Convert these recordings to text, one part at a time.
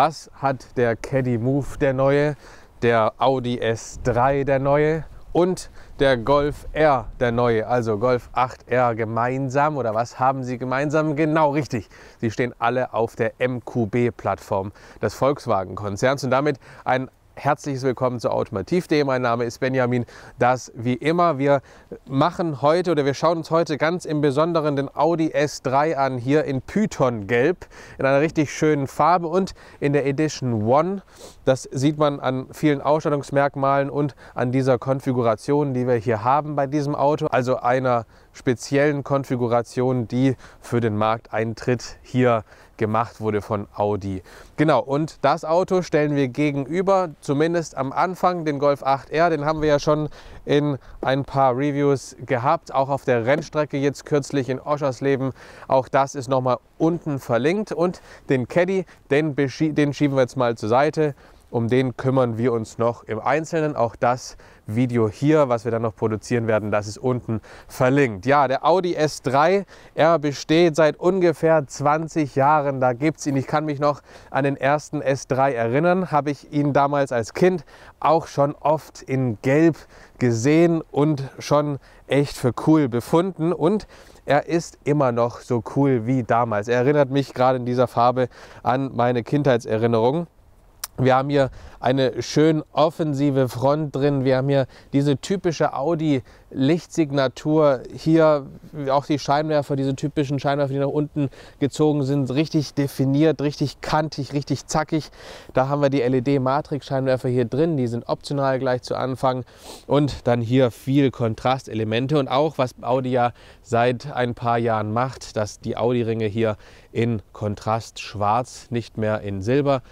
Was hat der Caddy Move der neue, der Audi S3 der neue und der Golf R, der neue, also Golf 8R gemeinsam. Oder was haben sie gemeinsam? Genau richtig. Sie stehen alle auf der MQB-Plattform des Volkswagen-Konzerns und damit ein herzliches Willkommen zu Automotiv.de. Mein Name ist Benjamin. Das wie immer. Wir machen heute oder wir schauen uns heute ganz im Besonderen den Audi S3 an, hier in Python-Gelb, in einer richtig schönen Farbe und in der Edition One. Das sieht man an vielen Ausstattungsmerkmalen und an dieser Konfiguration, die wir hier haben bei diesem Auto. Also einer speziellen Konfiguration, die für den Markteintritt hier gemacht wurde von Audi. Genau, und das Auto stellen wir gegenüber, zumindest am Anfang, den Golf 8R. Den haben wir ja schon in ein paar Reviews gehabt, auch auf der Rennstrecke jetzt kürzlich in Oschersleben. Auch das ist nochmal unten verlinkt. Und den Caddy, den, den schieben wir jetzt mal zur Seite. Um den kümmern wir uns noch im Einzelnen. Auch das Video hier, was wir dann noch produzieren werden, das ist unten verlinkt. Ja, der Audi S3, er besteht seit ungefähr 20 Jahren. Da gibt es ihn. Ich kann mich noch an den ersten S3 erinnern. Habe ich ihn damals als Kind auch schon oft in Gelb gesehen und schon echt für cool befunden. Und er ist immer noch so cool wie damals. Er erinnert mich gerade in dieser Farbe an meine Kindheitserinnerungen. Wir haben hier eine schön offensive Front drin. Wir haben hier diese typische Audi Lichtsignatur. Hier auch die Scheinwerfer, diese typischen Scheinwerfer, die nach unten gezogen sind, richtig definiert, richtig kantig, richtig zackig. Da haben wir die LED Matrix Scheinwerfer hier drin, die sind optional gleich zu Anfang und dann hier viel Kontrastelemente und auch was Audi ja seit ein paar Jahren macht, dass die Audi Ringe hier in Kontrast schwarz, nicht mehr in Silber,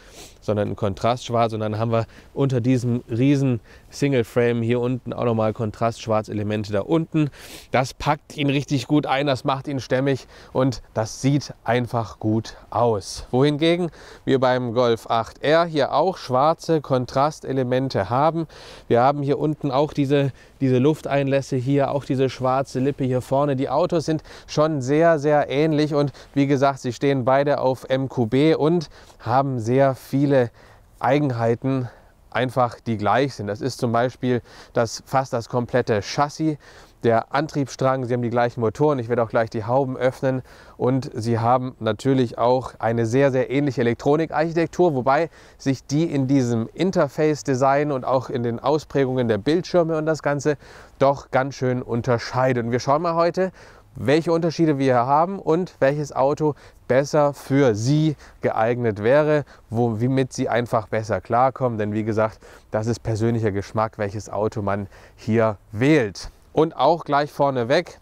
sondern in Kontrast schwarz und dann haben wir unter diesem riesen Single Frame hier unten auch nochmal Kontrast-Schwarz-Elemente da unten. Das packt ihn richtig gut ein, das macht ihn stämmig und das sieht einfach gut aus. Wohingegen wir beim Golf 8R hier auch schwarze Kontrastelemente haben. Wir haben hier unten auch diese, diese Lufteinlässe hier, auch diese schwarze Lippe hier vorne. Die Autos sind schon sehr, sehr ähnlich und wie gesagt, sie stehen beide auf MQB und haben sehr viele Eigenheiten einfach die gleich sind. Das ist zum Beispiel das, fast das komplette Chassis, der Antriebsstrang, sie haben die gleichen Motoren, ich werde auch gleich die Hauben öffnen und sie haben natürlich auch eine sehr, sehr ähnliche Elektronikarchitektur, wobei sich die in diesem Interface-Design und auch in den Ausprägungen der Bildschirme und das Ganze doch ganz schön unterscheiden. Und wir schauen mal heute, welche Unterschiede wir hier haben und welches Auto besser für Sie geeignet wäre, womit Sie einfach besser klarkommen. Denn wie gesagt, das ist persönlicher Geschmack, welches Auto man hier wählt. Und auch gleich vorneweg,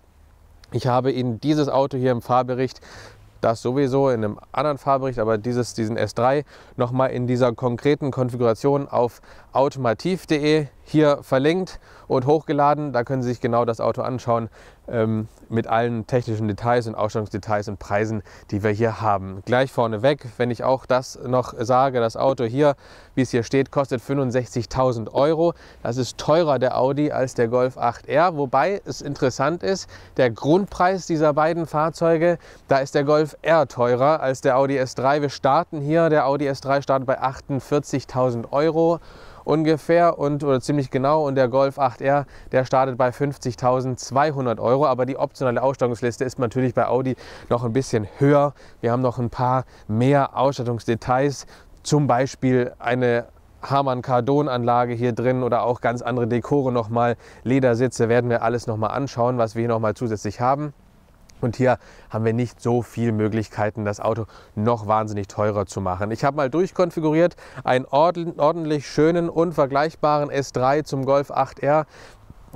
ich habe Ihnen dieses Auto hier im Fahrbericht das sowieso in einem anderen Fahrbericht, aber dieses, diesen S3 nochmal in dieser konkreten Konfiguration auf automotiv.de hier verlinkt und hochgeladen. Da können Sie sich genau das Auto anschauen ähm, mit allen technischen Details und Ausstattungsdetails und Preisen, die wir hier haben. Gleich vorneweg, wenn ich auch das noch sage, das Auto hier, wie es hier steht, kostet 65.000 Euro. Das ist teurer der Audi als der Golf 8R, wobei es interessant ist, der Grundpreis dieser beiden Fahrzeuge, da ist der Golf R teurer als der Audi S3. Wir starten hier, der Audi S3 startet bei 48.000 Euro ungefähr und oder ziemlich genau und der Golf 8R, der startet bei 50.200 Euro, aber die optionale Ausstattungsliste ist natürlich bei Audi noch ein bisschen höher. Wir haben noch ein paar mehr Ausstattungsdetails, zum Beispiel eine Harman Kardon Anlage hier drin oder auch ganz andere Dekore nochmal, Ledersitze werden wir alles nochmal anschauen, was wir hier nochmal zusätzlich haben. Und hier haben wir nicht so viele Möglichkeiten, das Auto noch wahnsinnig teurer zu machen. Ich habe mal durchkonfiguriert einen ordentlich schönen und vergleichbaren S3 zum Golf 8R.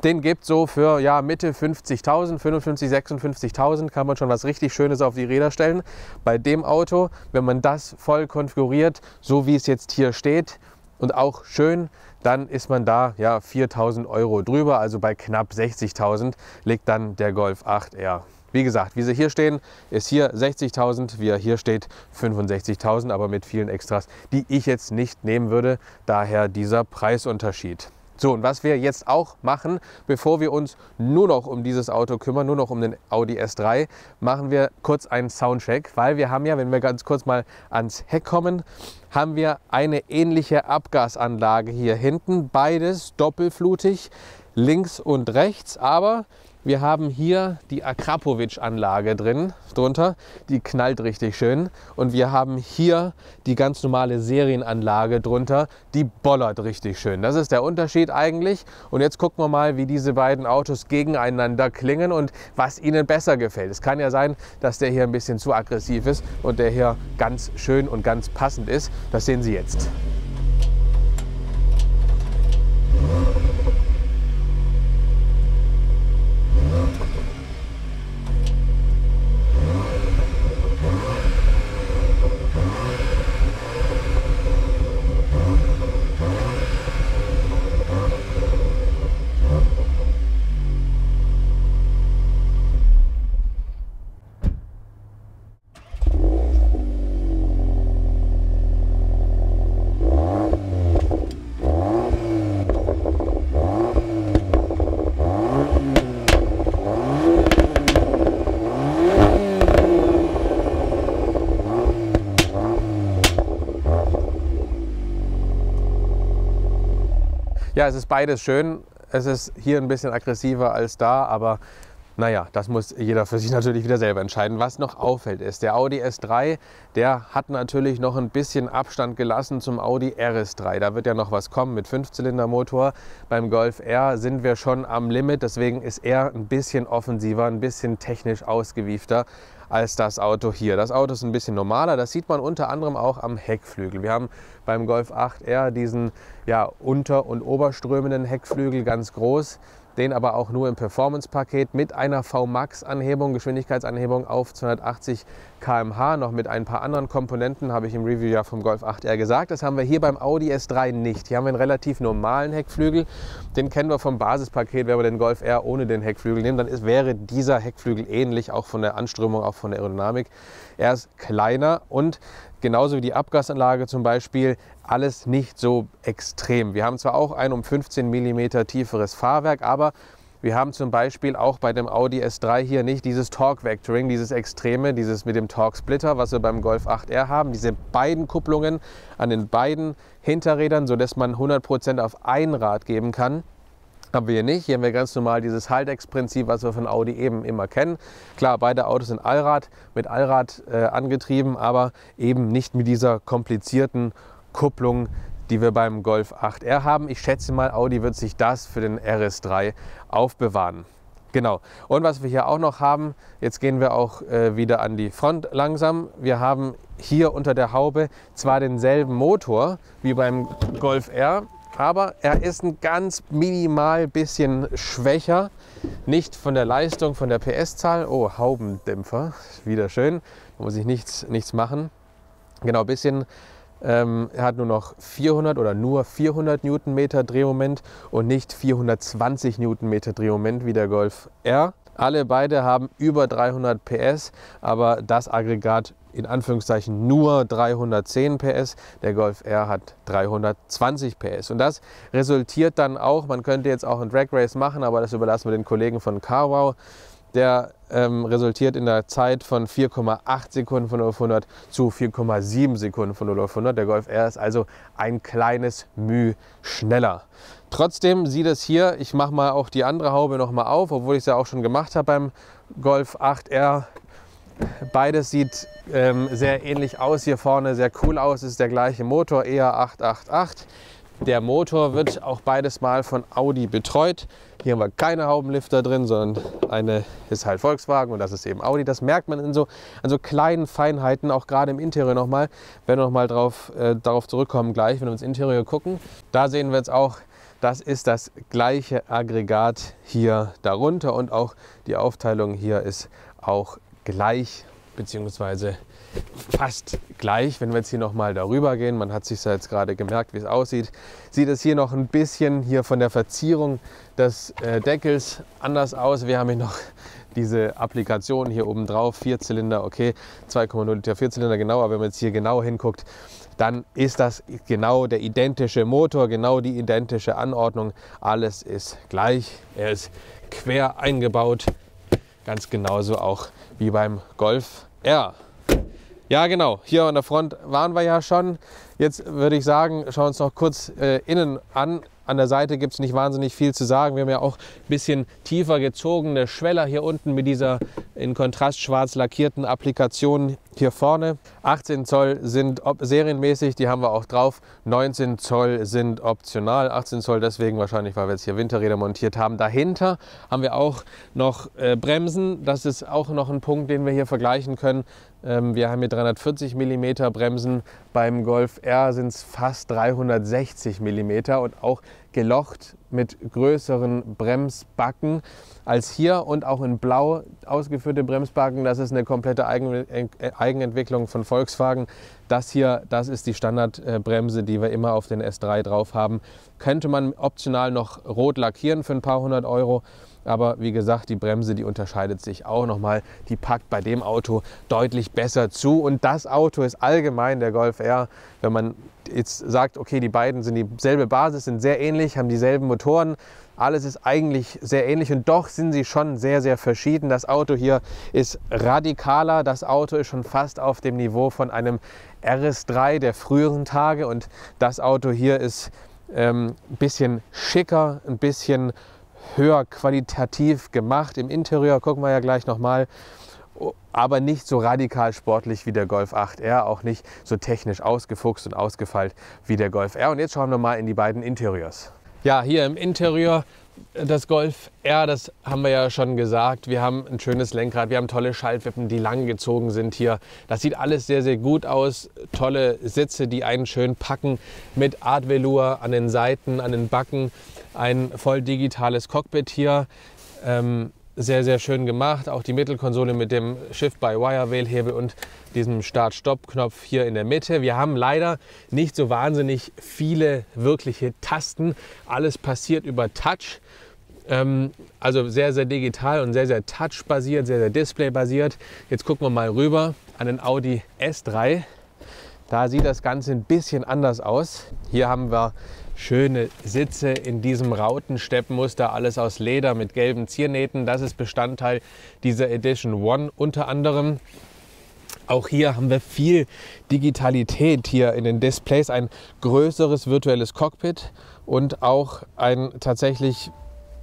Den gibt so für ja, Mitte 50.000, 55, 56.000 kann man schon was richtig Schönes auf die Räder stellen. Bei dem Auto, wenn man das voll konfiguriert, so wie es jetzt hier steht und auch schön, dann ist man da ja 4.000 Euro drüber, also bei knapp 60.000 liegt dann der Golf 8R. Wie gesagt, wie sie hier stehen, ist hier 60.000, wie er hier steht 65.000, aber mit vielen Extras, die ich jetzt nicht nehmen würde. Daher dieser Preisunterschied. So, und was wir jetzt auch machen, bevor wir uns nur noch um dieses Auto kümmern, nur noch um den Audi S3, machen wir kurz einen Soundcheck, weil wir haben ja, wenn wir ganz kurz mal ans Heck kommen, haben wir eine ähnliche Abgasanlage hier hinten, beides doppelflutig, links und rechts, aber wir haben hier die Akrapovic-Anlage drin, drunter, die knallt richtig schön. Und wir haben hier die ganz normale Serienanlage drunter, die bollert richtig schön. Das ist der Unterschied eigentlich. Und jetzt gucken wir mal, wie diese beiden Autos gegeneinander klingen und was ihnen besser gefällt. Es kann ja sein, dass der hier ein bisschen zu aggressiv ist und der hier ganz schön und ganz passend ist. Das sehen Sie jetzt. Ja, es ist beides schön. Es ist hier ein bisschen aggressiver als da, aber naja, das muss jeder für sich natürlich wieder selber entscheiden. Was noch auffällt ist, der Audi S3, der hat natürlich noch ein bisschen Abstand gelassen zum Audi RS3. Da wird ja noch was kommen mit Fünfzylindermotor. Beim Golf R sind wir schon am Limit, deswegen ist er ein bisschen offensiver, ein bisschen technisch ausgewiefter als das Auto hier. Das Auto ist ein bisschen normaler, das sieht man unter anderem auch am Heckflügel. Wir haben beim Golf 8R diesen ja, unter- und oberströmenden Heckflügel ganz groß den aber auch nur im Performance-Paket mit einer VMAX-Anhebung, Geschwindigkeitsanhebung auf 280 km/h, noch mit ein paar anderen Komponenten, habe ich im Review ja vom Golf 8R gesagt. Das haben wir hier beim Audi S3 nicht. Hier haben wir einen relativ normalen Heckflügel. Den kennen wir vom Basispaket. Wenn wir den Golf R ohne den Heckflügel nehmen, dann ist, wäre dieser Heckflügel ähnlich, auch von der Anströmung, auch von der Aerodynamik. Er ist kleiner und genauso wie die Abgasanlage zum Beispiel, alles nicht so extrem. Wir haben zwar auch ein um 15 mm tieferes Fahrwerk, aber wir haben zum Beispiel auch bei dem Audi S3 hier nicht dieses Torque Vectoring, dieses Extreme, dieses mit dem Torque Splitter, was wir beim Golf 8R haben. Diese beiden Kupplungen an den beiden Hinterrädern, sodass man 100% auf ein Rad geben kann. Haben wir hier nicht. Hier haben wir ganz normal dieses Haldex-Prinzip, was wir von Audi eben immer kennen. Klar, beide Autos sind Allrad, mit Allrad äh, angetrieben, aber eben nicht mit dieser komplizierten Kupplung, die wir beim Golf 8R haben. Ich schätze mal, Audi wird sich das für den RS3 aufbewahren. Genau. Und was wir hier auch noch haben, jetzt gehen wir auch äh, wieder an die Front langsam. Wir haben hier unter der Haube zwar denselben Motor wie beim Golf R, aber er ist ein ganz minimal bisschen schwächer. Nicht von der Leistung, von der PS-Zahl. Oh, Haubendämpfer, wieder schön. Da muss ich nichts, nichts machen. Genau, bisschen ähm, er hat nur noch 400 oder nur 400 Newtonmeter Drehmoment und nicht 420 Newtonmeter Drehmoment wie der Golf R. Alle beide haben über 300 PS, aber das Aggregat in Anführungszeichen nur 310 PS. Der Golf R hat 320 PS. Und das resultiert dann auch, man könnte jetzt auch ein Drag Race machen, aber das überlassen wir den Kollegen von CarWow. Der ähm, resultiert in der Zeit von 4,8 Sekunden von 0 auf 100 zu 4,7 Sekunden von 0 auf 100. Der Golf R ist also ein kleines Müh schneller. Trotzdem sieht es hier, ich mache mal auch die andere Haube noch mal auf, obwohl ich es ja auch schon gemacht habe beim Golf 8R. Beides sieht ähm, sehr ähnlich aus hier vorne, sehr cool aus, ist der gleiche Motor, EA888. Der Motor wird auch beides Mal von Audi betreut. Hier haben wir keine Haubenlifter drin, sondern eine ist halt Volkswagen und das ist eben Audi. Das merkt man in so, an so kleinen Feinheiten, auch gerade im Interieur nochmal. Wenn wir nochmal äh, darauf zurückkommen gleich, wenn wir ins Interieur gucken. Da sehen wir jetzt auch, das ist das gleiche Aggregat hier darunter und auch die Aufteilung hier ist auch gleich beziehungsweise fast gleich. Wenn wir jetzt hier nochmal darüber gehen, man hat sich ja jetzt gerade gemerkt, wie es aussieht, sieht es hier noch ein bisschen hier von der Verzierung des äh, Deckels anders aus. Wir haben hier noch diese Applikation hier oben drauf, Vierzylinder, okay, 2,0 Liter Vierzylinder genau, aber wenn man jetzt hier genau hinguckt, dann ist das genau der identische Motor, genau die identische Anordnung. Alles ist gleich. Er ist quer eingebaut, ganz genauso auch wie beim Golf R. Ja, genau. Hier an der Front waren wir ja schon. Jetzt würde ich sagen, schauen wir uns noch kurz äh, innen an. An der Seite gibt es nicht wahnsinnig viel zu sagen. Wir haben ja auch ein bisschen tiefer gezogene Schweller hier unten mit dieser in Kontrast schwarz lackierten Applikation hier vorne. 18 Zoll sind serienmäßig, die haben wir auch drauf. 19 Zoll sind optional. 18 Zoll deswegen wahrscheinlich, weil wir jetzt hier Winterräder montiert haben. Dahinter haben wir auch noch äh, Bremsen. Das ist auch noch ein Punkt, den wir hier vergleichen können. Ähm, wir haben hier 340 mm Bremsen. Beim Golf R sind es fast 360 mm und auch gelocht mit größeren Bremsbacken als hier und auch in blau ausgeführte Bremsbacken. Das ist eine komplette Eigenentwicklung von Volkswagen. Das hier, das ist die Standardbremse, die wir immer auf den S3 drauf haben. Könnte man optional noch rot lackieren für ein paar hundert Euro. Aber wie gesagt, die Bremse, die unterscheidet sich auch nochmal. Die packt bei dem Auto deutlich besser zu. Und das Auto ist allgemein der Golf R, wenn man jetzt sagt, okay, die beiden sind dieselbe Basis, sind sehr ähnlich, haben dieselben Motoren, alles ist eigentlich sehr ähnlich und doch sind sie schon sehr, sehr verschieden. Das Auto hier ist radikaler, das Auto ist schon fast auf dem Niveau von einem RS3 der früheren Tage und das Auto hier ist ähm, ein bisschen schicker, ein bisschen höher qualitativ gemacht. Im Interieur gucken wir ja gleich nochmal aber nicht so radikal sportlich wie der Golf 8R, auch nicht so technisch ausgefuchst und ausgefeilt wie der Golf R. Und jetzt schauen wir mal in die beiden Interieurs. Ja, hier im Interieur das Golf R, das haben wir ja schon gesagt. Wir haben ein schönes Lenkrad, wir haben tolle Schaltwippen, die lang gezogen sind hier. Das sieht alles sehr, sehr gut aus. Tolle Sitze, die einen schön packen mit Art Velour an den Seiten, an den Backen. Ein voll digitales Cockpit hier. Ähm, sehr, sehr schön gemacht. Auch die Mittelkonsole mit dem Shift-by-Wire-Wählhebel und diesem Start-Stopp-Knopf hier in der Mitte. Wir haben leider nicht so wahnsinnig viele wirkliche Tasten. Alles passiert über Touch. Ähm, also sehr, sehr digital und sehr, sehr Touch-basiert, sehr, sehr Display-basiert. Jetzt gucken wir mal rüber an den Audi S3. Da sieht das Ganze ein bisschen anders aus. Hier haben wir schöne Sitze in diesem Rautensteppenmuster, alles aus Leder mit gelben Ziernähten. Das ist Bestandteil dieser Edition One unter anderem. Auch hier haben wir viel Digitalität hier in den Displays, ein größeres virtuelles Cockpit und auch ein tatsächlich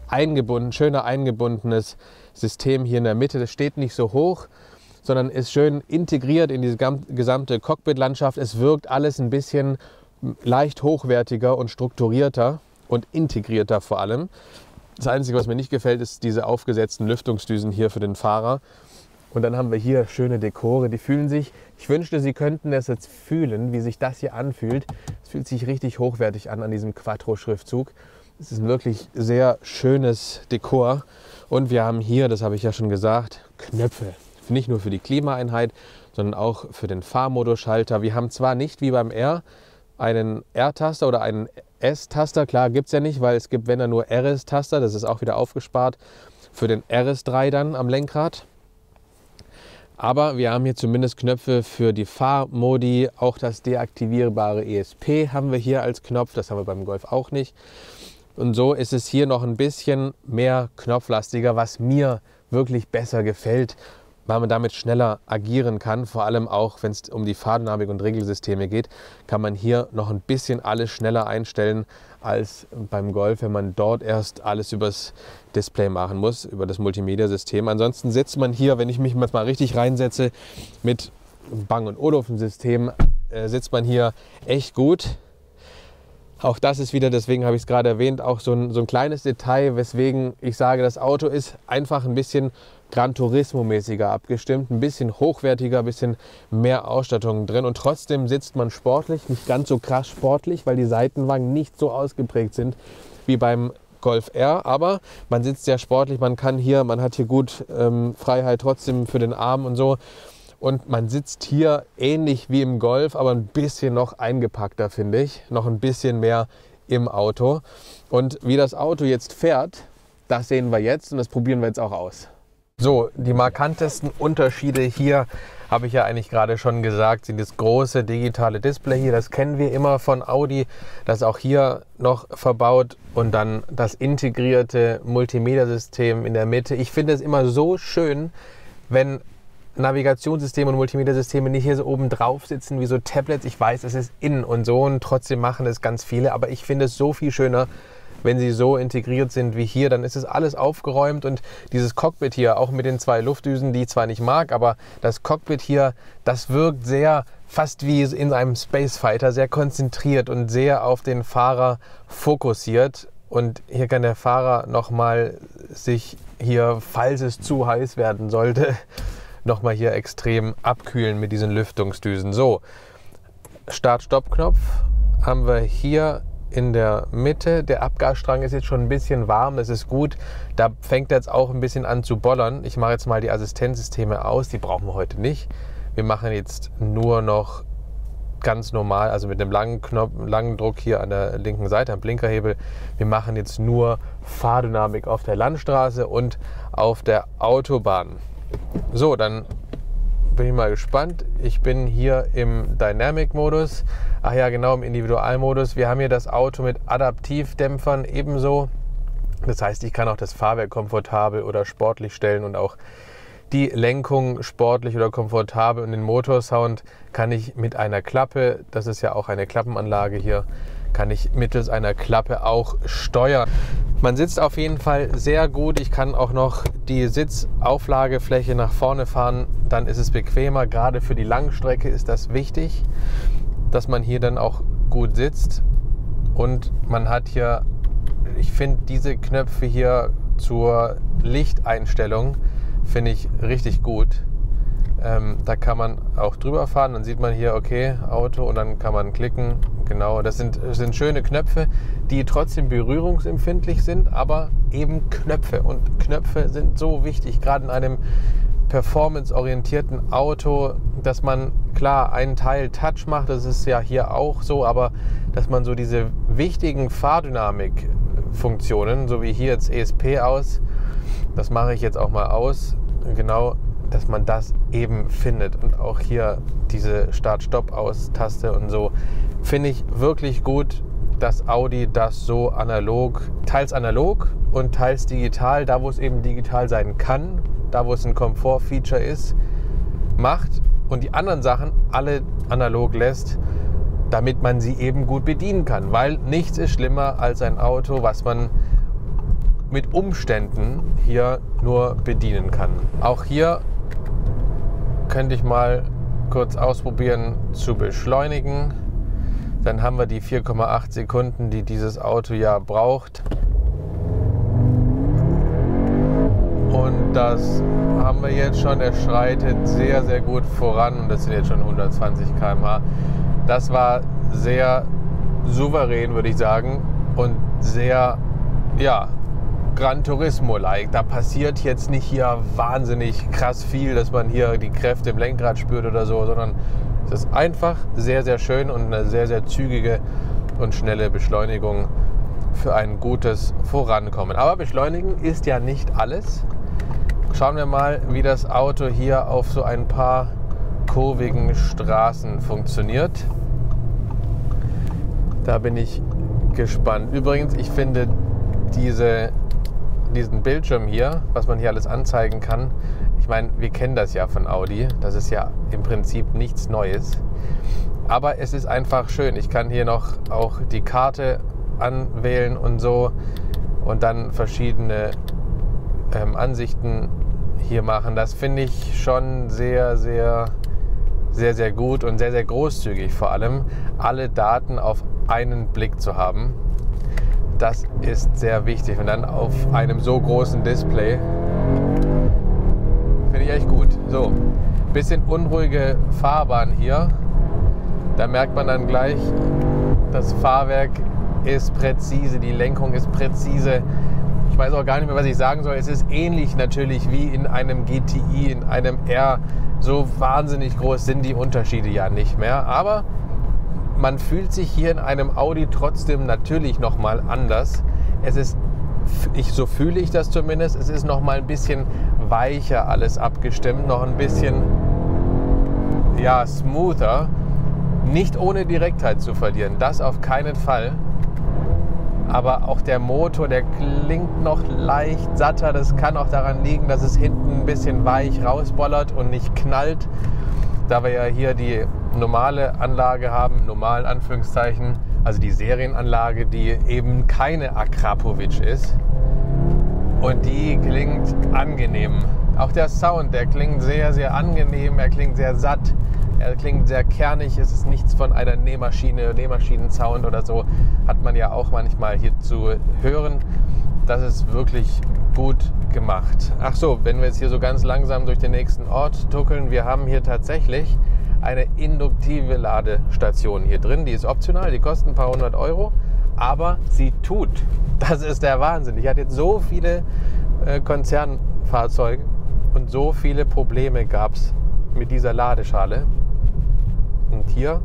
eingebunden, schöner eingebundenes System hier in der Mitte. Das steht nicht so hoch, sondern ist schön integriert in diese gesamte Cockpit-Landschaft. Es wirkt alles ein bisschen leicht hochwertiger und strukturierter und integrierter vor allem. Das Einzige, was mir nicht gefällt, ist diese aufgesetzten Lüftungsdüsen hier für den Fahrer. Und dann haben wir hier schöne Dekore, die fühlen sich, ich wünschte, Sie könnten das jetzt fühlen, wie sich das hier anfühlt. Es fühlt sich richtig hochwertig an an diesem Quattro-Schriftzug. Es ist ein wirklich sehr schönes Dekor. Und wir haben hier, das habe ich ja schon gesagt, Knöpfe. Nicht nur für die Klimaeinheit, sondern auch für den Fahrmodusschalter. Wir haben zwar nicht wie beim R einen R-Taster oder einen S-Taster. Klar, gibt es ja nicht, weil es gibt, wenn dann nur RS-Taster. Das ist auch wieder aufgespart für den RS3 dann am Lenkrad. Aber wir haben hier zumindest Knöpfe für die Fahrmodi. Auch das deaktivierbare ESP haben wir hier als Knopf. Das haben wir beim Golf auch nicht. Und so ist es hier noch ein bisschen mehr knopflastiger, was mir wirklich besser gefällt weil man damit schneller agieren kann. Vor allem auch, wenn es um die Fahrdynamik und Regelsysteme geht, kann man hier noch ein bisschen alles schneller einstellen als beim Golf, wenn man dort erst alles übers Display machen muss, über das Multimedia-System. Ansonsten sitzt man hier, wenn ich mich mal richtig reinsetze, mit Bang Olufsen-System, äh, sitzt man hier echt gut. Auch das ist wieder, deswegen habe ich es gerade erwähnt, auch so ein, so ein kleines Detail, weswegen ich sage, das Auto ist einfach ein bisschen Gran Turismo-mäßiger abgestimmt, ein bisschen hochwertiger, ein bisschen mehr Ausstattung drin und trotzdem sitzt man sportlich, nicht ganz so krass sportlich, weil die Seitenwagen nicht so ausgeprägt sind wie beim Golf R, aber man sitzt sehr sportlich, man kann hier, man hat hier gut ähm, Freiheit trotzdem für den Arm und so und man sitzt hier ähnlich wie im Golf, aber ein bisschen noch eingepackter, finde ich. Noch ein bisschen mehr im Auto. Und wie das Auto jetzt fährt, das sehen wir jetzt und das probieren wir jetzt auch aus. So, die markantesten Unterschiede hier habe ich ja eigentlich gerade schon gesagt, sind das große digitale Display hier. Das kennen wir immer von Audi. Das auch hier noch verbaut und dann das integrierte Multimedia-System in der Mitte. Ich finde es immer so schön, wenn Navigationssysteme und Multimedia-Systeme nicht hier so oben drauf sitzen wie so Tablets. Ich weiß, es ist in und so und trotzdem machen es ganz viele, aber ich finde es so viel schöner, wenn sie so integriert sind wie hier, dann ist es alles aufgeräumt und dieses Cockpit hier, auch mit den zwei Luftdüsen, die ich zwar nicht mag, aber das Cockpit hier, das wirkt sehr fast wie in einem Space Fighter, sehr konzentriert und sehr auf den Fahrer fokussiert. Und hier kann der Fahrer nochmal sich hier, falls es zu heiß werden sollte, nochmal hier extrem abkühlen mit diesen Lüftungsdüsen. So, Start-Stopp-Knopf haben wir hier in der Mitte. Der Abgasstrang ist jetzt schon ein bisschen warm, das ist gut. Da fängt jetzt auch ein bisschen an zu bollern. Ich mache jetzt mal die Assistenzsysteme aus, die brauchen wir heute nicht. Wir machen jetzt nur noch ganz normal, also mit einem langen, Knopf, langen Druck hier an der linken Seite am Blinkerhebel. Wir machen jetzt nur Fahrdynamik auf der Landstraße und auf der Autobahn. So, dann bin ich mal gespannt. Ich bin hier im Dynamic-Modus. Ach ja, genau, im Individualmodus. Wir haben hier das Auto mit Adaptivdämpfern ebenso. Das heißt, ich kann auch das Fahrwerk komfortabel oder sportlich stellen und auch die Lenkung sportlich oder komfortabel und den Motorsound kann ich mit einer Klappe, das ist ja auch eine Klappenanlage hier, kann ich mittels einer Klappe auch steuern. Man sitzt auf jeden Fall sehr gut. Ich kann auch noch die Sitzauflagefläche nach vorne fahren. Dann ist es bequemer. Gerade für die Langstrecke ist das wichtig, dass man hier dann auch gut sitzt. Und man hat hier, ich finde diese Knöpfe hier zur Lichteinstellung, finde ich richtig gut. Ähm, da kann man auch drüber fahren. Dann sieht man hier, okay, Auto und dann kann man klicken Genau, das sind, das sind schöne Knöpfe, die trotzdem berührungsempfindlich sind, aber eben Knöpfe. Und Knöpfe sind so wichtig, gerade in einem performanceorientierten Auto, dass man klar einen Teil Touch macht, das ist ja hier auch so, aber dass man so diese wichtigen Fahrdynamik-Funktionen, so wie hier jetzt ESP aus, das mache ich jetzt auch mal aus, genau, dass man das eben findet und auch hier diese Start-Stopp-Aus-Taste und so finde ich wirklich gut, dass Audi das so analog, teils analog und teils digital, da wo es eben digital sein kann, da wo es ein Komfort-Feature ist, macht und die anderen Sachen alle analog lässt, damit man sie eben gut bedienen kann. Weil nichts ist schlimmer als ein Auto, was man mit Umständen hier nur bedienen kann. Auch hier könnte ich mal kurz ausprobieren zu beschleunigen. Dann haben wir die 4,8 Sekunden, die dieses Auto ja braucht. Und das haben wir jetzt schon. Er schreitet sehr, sehr gut voran und das sind jetzt schon 120 km/h. Das war sehr souverän, würde ich sagen, und sehr, ja, Gran Turismo-like. Da passiert jetzt nicht hier wahnsinnig krass viel, dass man hier die Kräfte im Lenkrad spürt oder so, sondern es ist einfach sehr, sehr schön und eine sehr, sehr zügige und schnelle Beschleunigung für ein gutes Vorankommen. Aber beschleunigen ist ja nicht alles. Schauen wir mal, wie das Auto hier auf so ein paar kurvigen Straßen funktioniert. Da bin ich gespannt. Übrigens, ich finde diese, diesen Bildschirm hier, was man hier alles anzeigen kann, ich meine, wir kennen das ja von Audi. Das ist ja im Prinzip nichts Neues. Aber es ist einfach schön. Ich kann hier noch auch die Karte anwählen und so und dann verschiedene ähm, Ansichten hier machen. Das finde ich schon sehr, sehr, sehr, sehr gut und sehr, sehr großzügig vor allem, alle Daten auf einen Blick zu haben. Das ist sehr wichtig und dann auf einem so großen Display ich echt gut. So, bisschen unruhige Fahrbahn hier. Da merkt man dann gleich, das Fahrwerk ist präzise, die Lenkung ist präzise. Ich weiß auch gar nicht mehr, was ich sagen soll. Es ist ähnlich natürlich wie in einem GTI, in einem R. So wahnsinnig groß sind die Unterschiede ja nicht mehr. Aber man fühlt sich hier in einem Audi trotzdem natürlich nochmal anders. Es ist, ich, so fühle ich das zumindest, es ist nochmal ein bisschen weicher alles abgestimmt, noch ein bisschen ja, smoother. Nicht ohne Direktheit zu verlieren, das auf keinen Fall. Aber auch der Motor, der klingt noch leicht satter. Das kann auch daran liegen, dass es hinten ein bisschen weich rausbollert und nicht knallt. Da wir ja hier die normale Anlage haben, normalen Anführungszeichen, also die Serienanlage, die eben keine Akrapovic ist. Und die klingt angenehm. Auch der Sound, der klingt sehr, sehr angenehm, er klingt sehr satt, er klingt sehr kernig. Es ist nichts von einer Nähmaschine, Nähmaschinen-Sound oder so. Hat man ja auch manchmal hier zu hören. Das ist wirklich gut gemacht. Ach so, wenn wir jetzt hier so ganz langsam durch den nächsten Ort tuckeln, wir haben hier tatsächlich eine induktive Ladestation hier drin. Die ist optional, die kostet ein paar hundert Euro, aber sie tut. Das ist der Wahnsinn. Ich hatte jetzt so viele äh, Konzernfahrzeuge und so viele Probleme gab es mit dieser Ladeschale. Und hier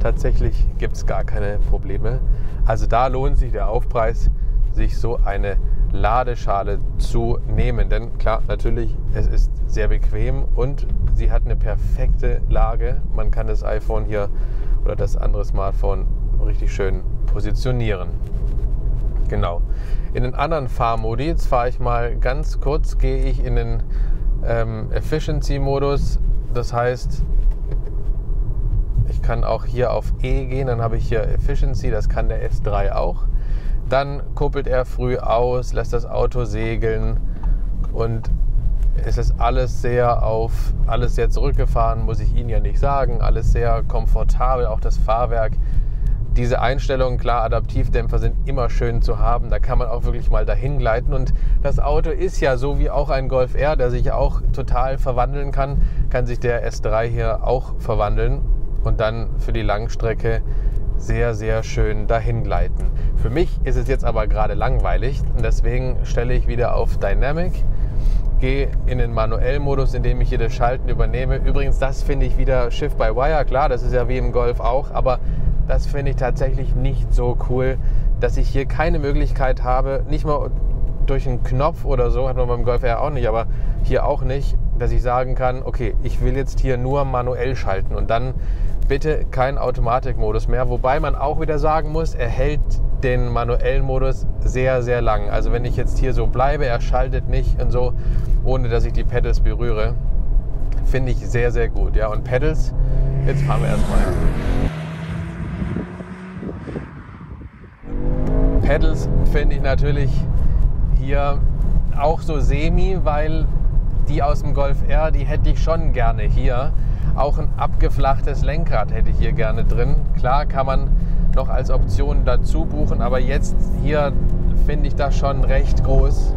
tatsächlich gibt es gar keine Probleme. Also da lohnt sich der Aufpreis, sich so eine Ladeschale zu nehmen. Denn klar, natürlich, es ist sehr bequem und sie hat eine perfekte Lage. Man kann das iPhone hier oder das andere Smartphone richtig schön positionieren. Genau. In den anderen Fahrmodi, jetzt fahre ich mal ganz kurz, gehe ich in den ähm, Efficiency-Modus. Das heißt, ich kann auch hier auf E gehen, dann habe ich hier Efficiency, das kann der S3 auch. Dann kuppelt er früh aus, lässt das Auto segeln und es ist alles sehr auf, alles sehr zurückgefahren, muss ich Ihnen ja nicht sagen, alles sehr komfortabel, auch das Fahrwerk. Diese Einstellungen, klar, Adaptivdämpfer sind immer schön zu haben, da kann man auch wirklich mal dahin gleiten. Und das Auto ist ja so wie auch ein Golf R, der sich auch total verwandeln kann, kann sich der S3 hier auch verwandeln und dann für die Langstrecke sehr, sehr schön dahin gleiten. Für mich ist es jetzt aber gerade langweilig und deswegen stelle ich wieder auf Dynamic, gehe in den Manuellmodus, indem ich hier das Schalten übernehme. Übrigens, das finde ich wieder Shift by Wire, klar, das ist ja wie im Golf auch, aber das finde ich tatsächlich nicht so cool, dass ich hier keine Möglichkeit habe, nicht mal durch einen Knopf oder so, hat man beim Golf R auch nicht, aber hier auch nicht, dass ich sagen kann, okay, ich will jetzt hier nur manuell schalten und dann bitte kein Automatikmodus mehr. Wobei man auch wieder sagen muss, er hält den manuellen Modus sehr, sehr lang. Also wenn ich jetzt hier so bleibe, er schaltet nicht und so, ohne dass ich die Pedals berühre, finde ich sehr, sehr gut. Ja, und Pedals, jetzt fahren wir erstmal. Pedals finde ich natürlich hier auch so semi, weil die aus dem Golf R, die hätte ich schon gerne hier. Auch ein abgeflachtes Lenkrad hätte ich hier gerne drin. Klar kann man noch als Option dazu buchen, aber jetzt hier finde ich das schon recht groß.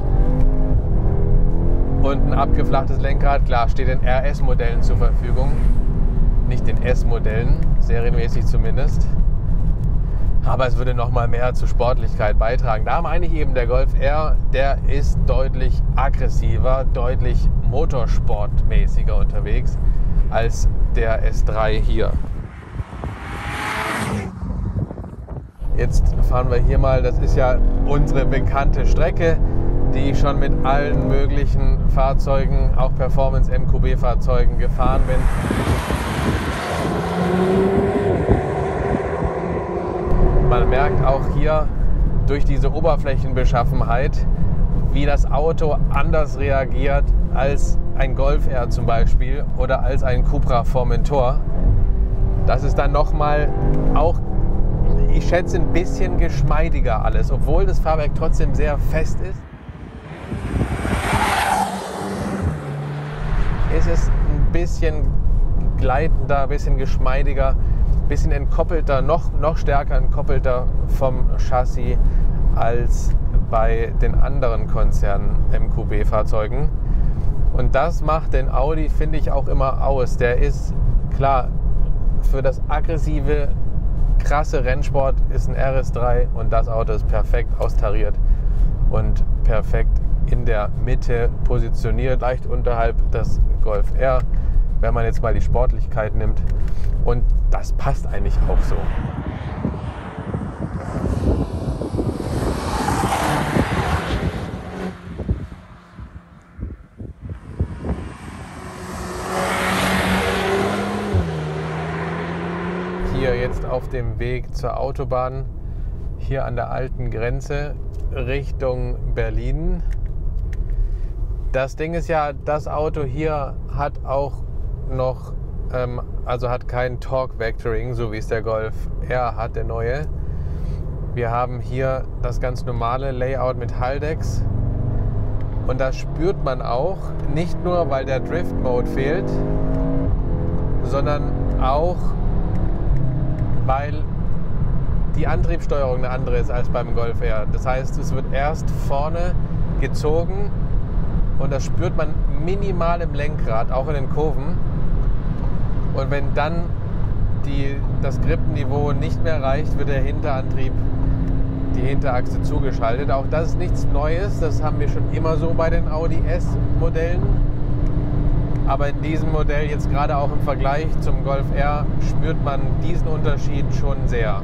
Und ein abgeflachtes Lenkrad, klar, steht in RS-Modellen zur Verfügung. Nicht in S-Modellen, serienmäßig zumindest. Aber es würde noch mal mehr zur Sportlichkeit beitragen. Da meine ich eben, der Golf R, der ist deutlich aggressiver, deutlich motorsportmäßiger unterwegs als der S3 hier. Jetzt fahren wir hier mal, das ist ja unsere bekannte Strecke, die ich schon mit allen möglichen Fahrzeugen, auch Performance MQB Fahrzeugen gefahren bin. Man merkt auch hier durch diese Oberflächenbeschaffenheit, wie das Auto anders reagiert als ein Golf R zum Beispiel oder als ein Cupra Formentor. Das ist dann nochmal auch, ich schätze, ein bisschen geschmeidiger alles, obwohl das Fahrwerk trotzdem sehr fest ist. Ist es ein bisschen gleitender, ein bisschen geschmeidiger, bisschen entkoppelter, noch, noch stärker entkoppelter vom Chassis als bei den anderen Konzernen MQB-Fahrzeugen. Und das macht den Audi, finde ich, auch immer aus. Der ist klar für das aggressive, krasse Rennsport ist ein RS3 und das Auto ist perfekt austariert und perfekt in der Mitte positioniert, leicht unterhalb des Golf R, wenn man jetzt mal die Sportlichkeit nimmt. Und das passt eigentlich auch so. dem Weg zur Autobahn hier an der alten Grenze Richtung Berlin. Das Ding ist ja, das Auto hier hat auch noch, ähm, also hat kein Torque Vectoring, so wie es der Golf R hat, der neue. Wir haben hier das ganz normale Layout mit Haldex. Und das spürt man auch, nicht nur weil der Drift Mode fehlt, sondern auch weil die Antriebssteuerung eine andere ist als beim Golf R. Das heißt, es wird erst vorne gezogen und das spürt man minimal im Lenkrad, auch in den Kurven. Und wenn dann die, das Grippenniveau nicht mehr reicht, wird der Hinterantrieb, die Hinterachse zugeschaltet. Auch das ist nichts Neues, das haben wir schon immer so bei den Audi S-Modellen. Aber in diesem Modell, jetzt gerade auch im Vergleich zum Golf R, spürt man diesen Unterschied schon sehr.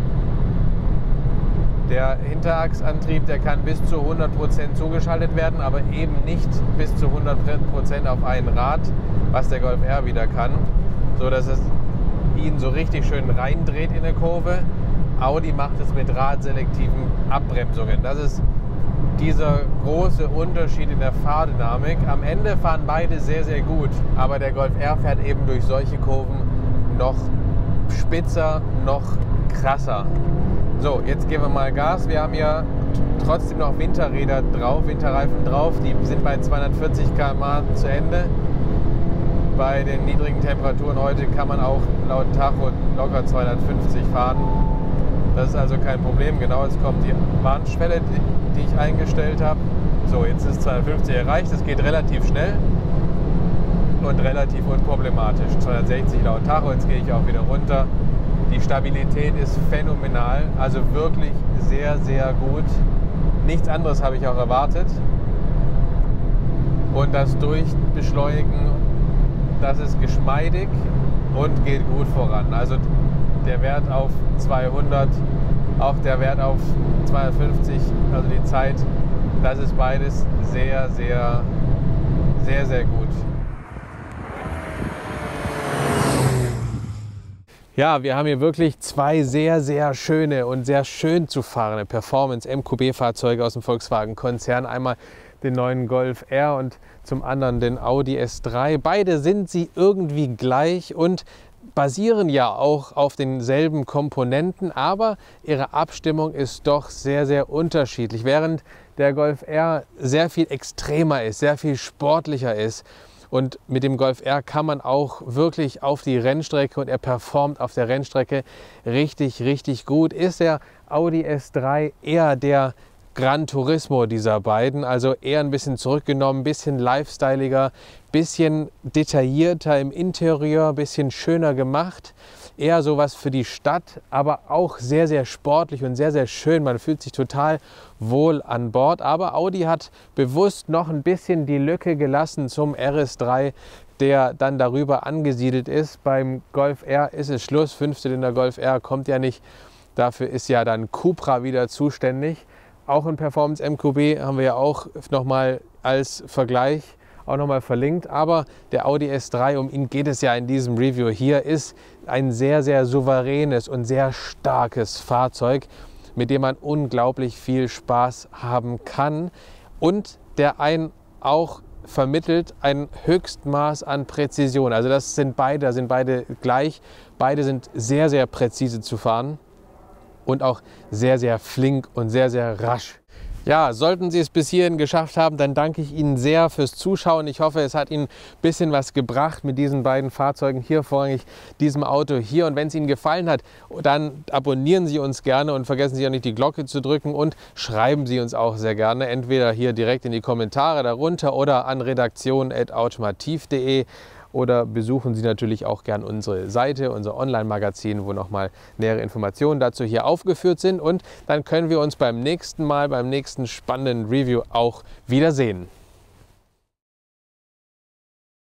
Der Hinterachsantrieb, der kann bis zu 100% zugeschaltet werden, aber eben nicht bis zu 100% auf ein Rad, was der Golf R wieder kann, so dass es ihn so richtig schön reindreht in der Kurve. Audi macht es mit radselektiven Abbremsungen. Das ist dieser große Unterschied in der Fahrdynamik. Am Ende fahren beide sehr, sehr gut, aber der Golf R fährt eben durch solche Kurven noch spitzer, noch krasser. So, jetzt geben wir mal Gas. Wir haben ja trotzdem noch Winterräder drauf, Winterreifen drauf. Die sind bei 240 km/h zu Ende. Bei den niedrigen Temperaturen heute kann man auch laut Tacho locker 250 fahren. Das ist also kein Problem. Genau, jetzt kommt die Warnschwelle, die ich eingestellt habe. So, jetzt ist 250 erreicht. Das geht relativ schnell und relativ unproblematisch. 260 laut Tacho, jetzt gehe ich auch wieder runter. Die Stabilität ist phänomenal, also wirklich sehr, sehr gut. Nichts anderes habe ich auch erwartet. Und das Durchbeschleunigen, das ist geschmeidig und geht gut voran. Also der Wert auf 200, auch der Wert auf 250, also die Zeit, das ist beides sehr, sehr, sehr, sehr gut. Ja, wir haben hier wirklich zwei sehr, sehr schöne und sehr schön zu fahrende Performance-MQB-Fahrzeuge aus dem Volkswagen-Konzern. Einmal den neuen Golf R und zum anderen den Audi S3. Beide sind sie irgendwie gleich und basieren ja auch auf denselben Komponenten, aber ihre Abstimmung ist doch sehr, sehr unterschiedlich. Während der Golf R sehr viel extremer ist, sehr viel sportlicher ist, und mit dem Golf R kann man auch wirklich auf die Rennstrecke und er performt auf der Rennstrecke richtig, richtig gut. Ist der Audi S3 eher der Gran Turismo dieser beiden, also eher ein bisschen zurückgenommen, ein bisschen lifestyleiger, bisschen detaillierter im Interieur, bisschen schöner gemacht eher sowas für die Stadt, aber auch sehr, sehr sportlich und sehr, sehr schön. Man fühlt sich total wohl an Bord. Aber Audi hat bewusst noch ein bisschen die Lücke gelassen zum RS3, der dann darüber angesiedelt ist. Beim Golf R ist es Schluss. Fünfzylinder Golf R kommt ja nicht. Dafür ist ja dann Cupra wieder zuständig. Auch in Performance MQB haben wir ja auch nochmal als Vergleich auch nochmal verlinkt. Aber der Audi S3, um ihn geht es ja in diesem Review hier, ist ein sehr, sehr souveränes und sehr starkes Fahrzeug, mit dem man unglaublich viel Spaß haben kann und der einen auch vermittelt ein Höchstmaß an Präzision. Also das sind beide, sind beide gleich. Beide sind sehr, sehr präzise zu fahren und auch sehr, sehr flink und sehr, sehr rasch. Ja, sollten Sie es bis hierhin geschafft haben, dann danke ich Ihnen sehr fürs Zuschauen. Ich hoffe, es hat Ihnen ein bisschen was gebracht mit diesen beiden Fahrzeugen hier, vorrangig diesem Auto hier. Und wenn es Ihnen gefallen hat, dann abonnieren Sie uns gerne und vergessen Sie auch nicht die Glocke zu drücken und schreiben Sie uns auch sehr gerne, entweder hier direkt in die Kommentare darunter oder an redaktion.automativ.de oder besuchen Sie natürlich auch gern unsere Seite, unser Online-Magazin, wo nochmal nähere Informationen dazu hier aufgeführt sind. Und dann können wir uns beim nächsten Mal, beim nächsten spannenden Review auch wiedersehen.